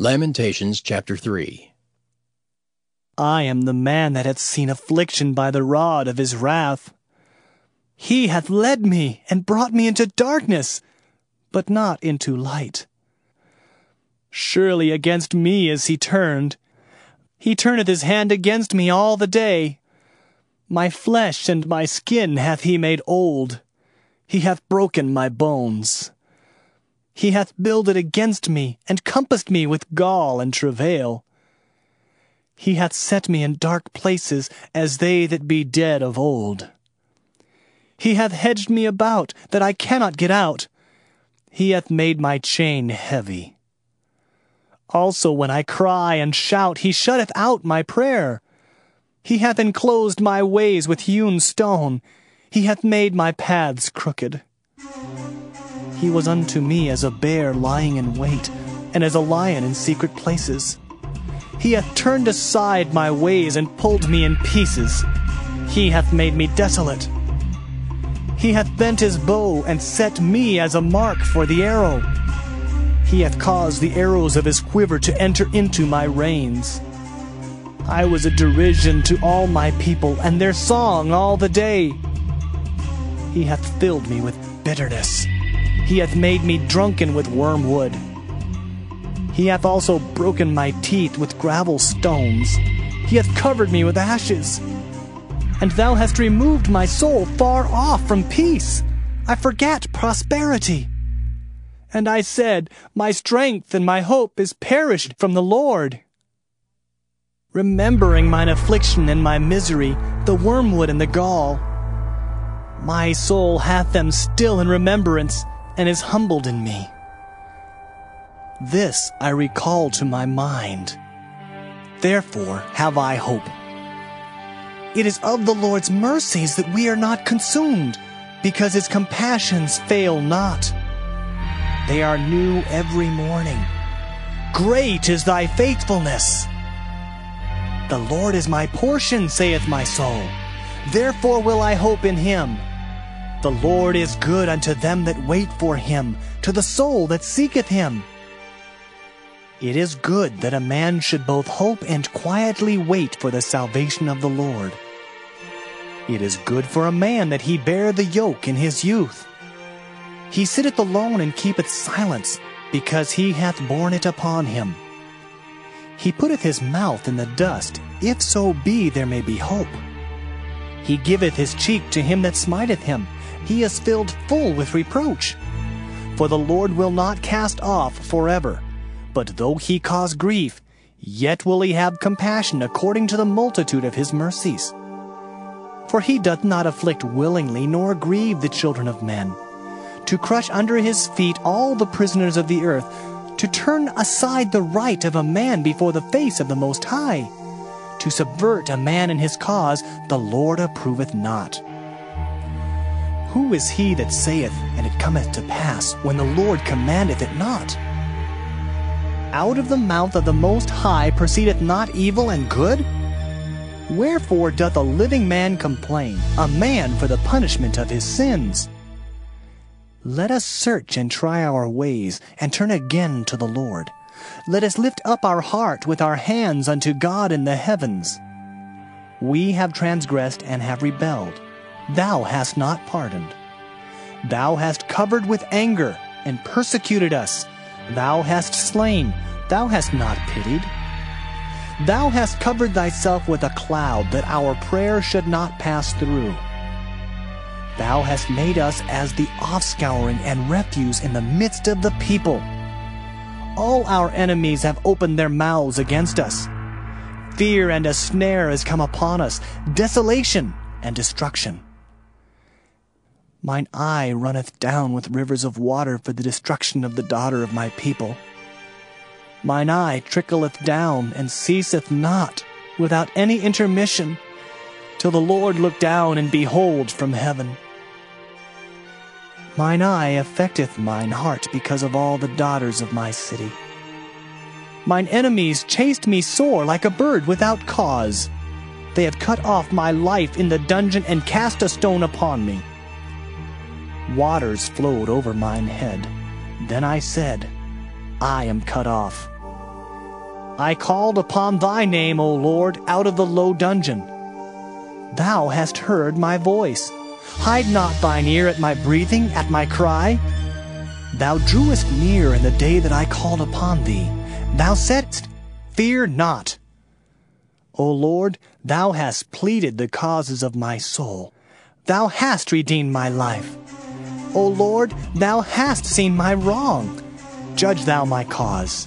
Lamentations chapter 3 I am the man that hath seen affliction by the rod of his wrath. He hath led me and brought me into darkness, but not into light. Surely against me is he turned. He turneth his hand against me all the day. My flesh and my skin hath he made old. He hath broken my bones. He hath builded against me, and compassed me with gall and travail. He hath set me in dark places, as they that be dead of old. He hath hedged me about, that I cannot get out. He hath made my chain heavy. Also when I cry and shout, he shutteth out my prayer. He hath enclosed my ways with hewn stone. He hath made my paths crooked. He was unto me as a bear lying in wait, and as a lion in secret places. He hath turned aside my ways and pulled me in pieces. He hath made me desolate. He hath bent his bow and set me as a mark for the arrow. He hath caused the arrows of his quiver to enter into my reins. I was a derision to all my people, and their song all the day. He hath filled me with bitterness. He hath made me drunken with wormwood. He hath also broken my teeth with gravel stones. He hath covered me with ashes. And thou hast removed my soul far off from peace. I forget prosperity. And I said, My strength and my hope is perished from the Lord. Remembering mine affliction and my misery, the wormwood and the gall, my soul hath them still in remembrance and is humbled in me. This I recall to my mind. Therefore have I hope. It is of the Lord's mercies that we are not consumed, because his compassions fail not. They are new every morning. Great is thy faithfulness. The Lord is my portion, saith my soul. Therefore will I hope in him. The Lord is good unto them that wait for him, to the soul that seeketh him. It is good that a man should both hope and quietly wait for the salvation of the Lord. It is good for a man that he bear the yoke in his youth. He sitteth alone and keepeth silence, because he hath borne it upon him. He putteth his mouth in the dust, if so be there may be hope. He giveth his cheek to him that smiteth him, he is filled full with reproach. For the Lord will not cast off forever, but though he cause grief, yet will he have compassion according to the multitude of his mercies. For he doth not afflict willingly, nor grieve the children of men, to crush under his feet all the prisoners of the earth, to turn aside the right of a man before the face of the Most High, to subvert a man in his cause, the Lord approveth not. Who is he that saith, and it cometh to pass, when the Lord commandeth it not? Out of the mouth of the Most High proceedeth not evil and good? Wherefore doth a living man complain, a man for the punishment of his sins? Let us search and try our ways, and turn again to the Lord. Let us lift up our heart with our hands unto God in the heavens. We have transgressed and have rebelled thou hast not pardoned. Thou hast covered with anger and persecuted us. Thou hast slain, thou hast not pitied. Thou hast covered thyself with a cloud, that our prayer should not pass through. Thou hast made us as the offscouring and refuse in the midst of the people. All our enemies have opened their mouths against us. Fear and a snare has come upon us, desolation and destruction. Mine eye runneth down with rivers of water for the destruction of the daughter of my people. Mine eye trickleth down and ceaseth not, without any intermission, till the Lord look down and behold from heaven. Mine eye affecteth mine heart because of all the daughters of my city. Mine enemies chased me sore like a bird without cause. They have cut off my life in the dungeon and cast a stone upon me. Waters flowed over mine head. Then I said, I am cut off. I called upon thy name, O Lord, out of the low dungeon. Thou hast heard my voice. Hide not thine ear at my breathing, at my cry. Thou drewest near in the day that I called upon thee. Thou saidst, Fear not. O Lord, thou hast pleaded the causes of my soul. Thou hast redeemed my life. O Lord, thou hast seen my wrong. Judge thou my cause.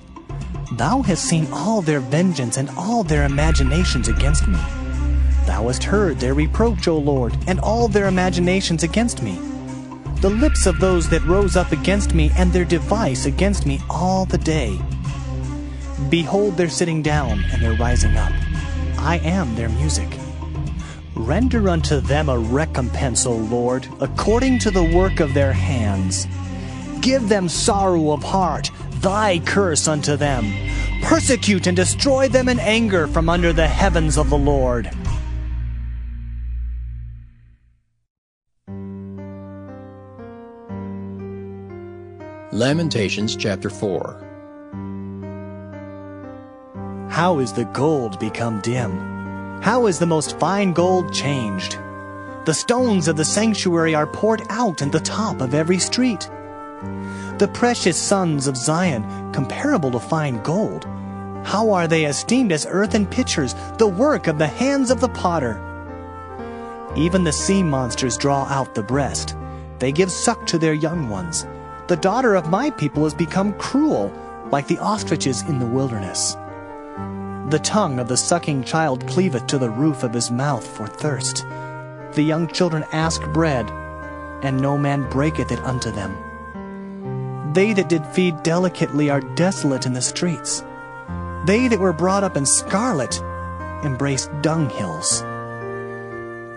Thou hast seen all their vengeance and all their imaginations against me. Thou hast heard their reproach, O Lord, and all their imaginations against me. The lips of those that rose up against me and their device against me all the day. Behold their sitting down and their rising up. I am their music. Render unto them a recompense, O Lord, according to the work of their hands. Give them sorrow of heart, thy curse unto them. Persecute and destroy them in anger from under the heavens of the Lord. Lamentations chapter 4 How is the gold become dim? How is the most fine gold changed? The stones of the sanctuary are poured out in the top of every street. The precious sons of Zion, comparable to fine gold, how are they esteemed as earthen pitchers, the work of the hands of the potter? Even the sea monsters draw out the breast. They give suck to their young ones. The daughter of my people has become cruel, like the ostriches in the wilderness. The tongue of the sucking child cleaveth to the roof of his mouth for thirst. The young children ask bread, and no man breaketh it unto them. They that did feed delicately are desolate in the streets. They that were brought up in scarlet embrace dunghills.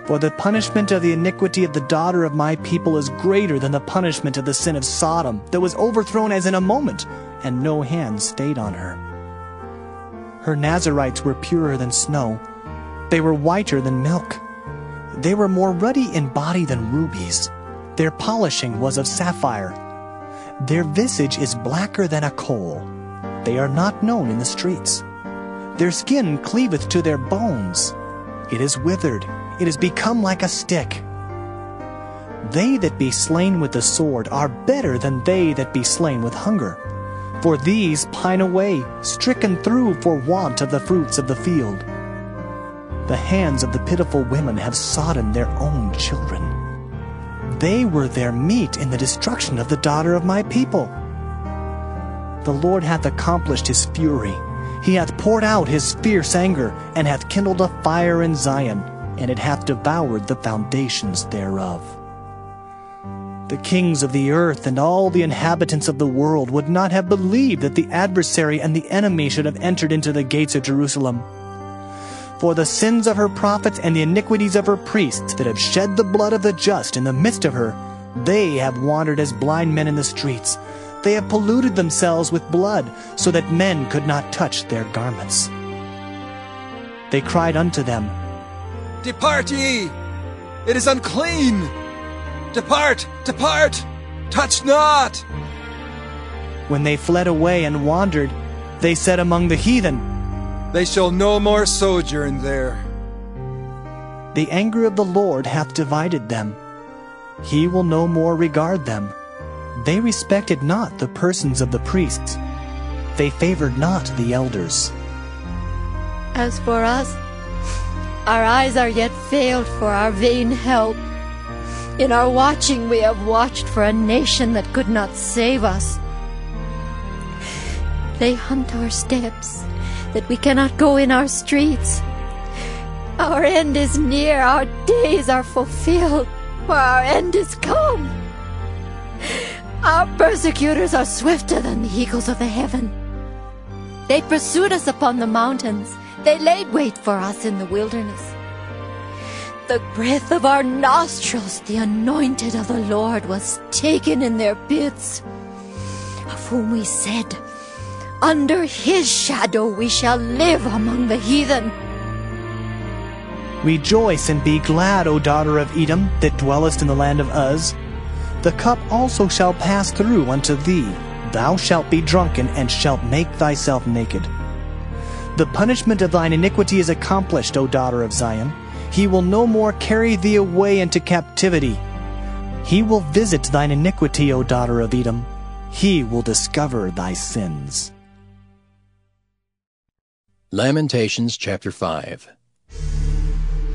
For the punishment of the iniquity of the daughter of my people is greater than the punishment of the sin of Sodom, that was overthrown as in a moment, and no hand stayed on her. Her Nazarites were purer than snow. They were whiter than milk. They were more ruddy in body than rubies. Their polishing was of sapphire. Their visage is blacker than a coal. They are not known in the streets. Their skin cleaveth to their bones. It is withered. It is become like a stick. They that be slain with the sword are better than they that be slain with hunger for these pine away, stricken through for want of the fruits of the field. The hands of the pitiful women have sodden their own children. They were their meat in the destruction of the daughter of my people. The Lord hath accomplished his fury. He hath poured out his fierce anger, and hath kindled a fire in Zion, and it hath devoured the foundations thereof. The kings of the earth and all the inhabitants of the world would not have believed that the adversary and the enemy should have entered into the gates of Jerusalem. For the sins of her prophets and the iniquities of her priests that have shed the blood of the just in the midst of her, they have wandered as blind men in the streets. They have polluted themselves with blood, so that men could not touch their garments. They cried unto them, Depart ye! It is unclean! Depart! Depart! Touch not! When they fled away and wandered, they said among the heathen, They shall no more sojourn there. The anger of the Lord hath divided them. He will no more regard them. They respected not the persons of the priests. They favored not the elders. As for us, our eyes are yet failed for our vain help. In our watching, we have watched for a nation that could not save us. They hunt our steps, that we cannot go in our streets. Our end is near, our days are fulfilled, for our end is come. Our persecutors are swifter than the eagles of the heaven. They pursued us upon the mountains, they laid wait for us in the wilderness the breath of our nostrils, the anointed of the Lord, was taken in their pits, of whom we said, Under his shadow we shall live among the heathen. Rejoice and be glad, O daughter of Edom, that dwellest in the land of Uz. The cup also shall pass through unto thee. Thou shalt be drunken, and shalt make thyself naked. The punishment of thine iniquity is accomplished, O daughter of Zion. He will no more carry thee away into captivity. He will visit thine iniquity, O daughter of Edom. He will discover thy sins. Lamentations chapter 5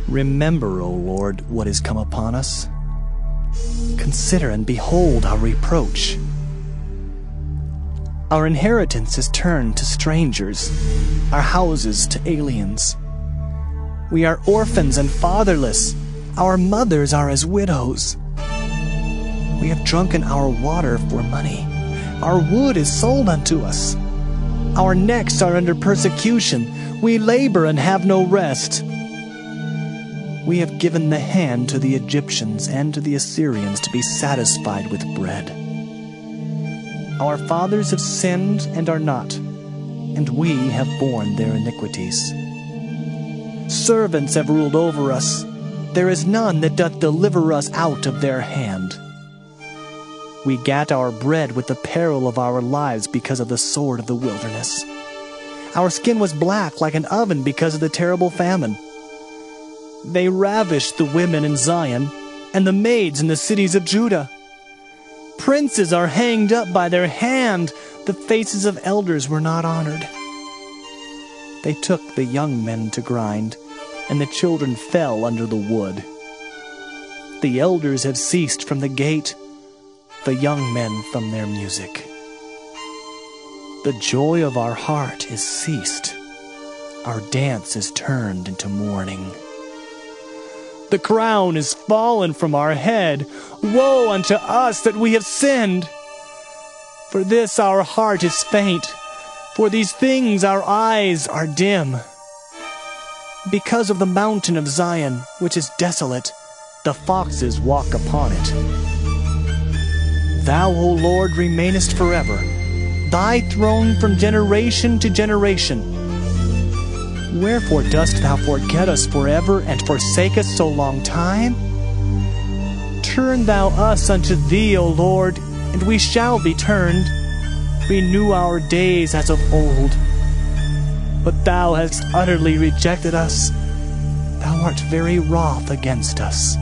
Remember, O Lord, what is come upon us. Consider and behold our reproach. Our inheritance is turned to strangers, our houses to aliens. We are orphans and fatherless. Our mothers are as widows. We have drunken our water for money. Our wood is sold unto us. Our necks are under persecution. We labor and have no rest. We have given the hand to the Egyptians and to the Assyrians to be satisfied with bread. Our fathers have sinned and are not, and we have borne their iniquities. Servants have ruled over us. There is none that doth deliver us out of their hand. We gat our bread with the peril of our lives because of the sword of the wilderness. Our skin was black like an oven because of the terrible famine. They ravished the women in Zion and the maids in the cities of Judah. Princes are hanged up by their hand. The faces of elders were not honored. They took the young men to grind, and the children fell under the wood. The elders have ceased from the gate, the young men from their music. The joy of our heart is ceased. Our dance is turned into mourning. The crown is fallen from our head. Woe unto us that we have sinned! For this our heart is faint. For these things our eyes are dim. Because of the mountain of Zion, which is desolate, the foxes walk upon it. Thou, O Lord, remainest forever, thy throne from generation to generation. Wherefore dost thou forget us forever and forsake us so long time? Turn thou us unto thee, O Lord, and we shall be turned. Renew our days as of old. But thou hast utterly rejected us. Thou art very wroth against us.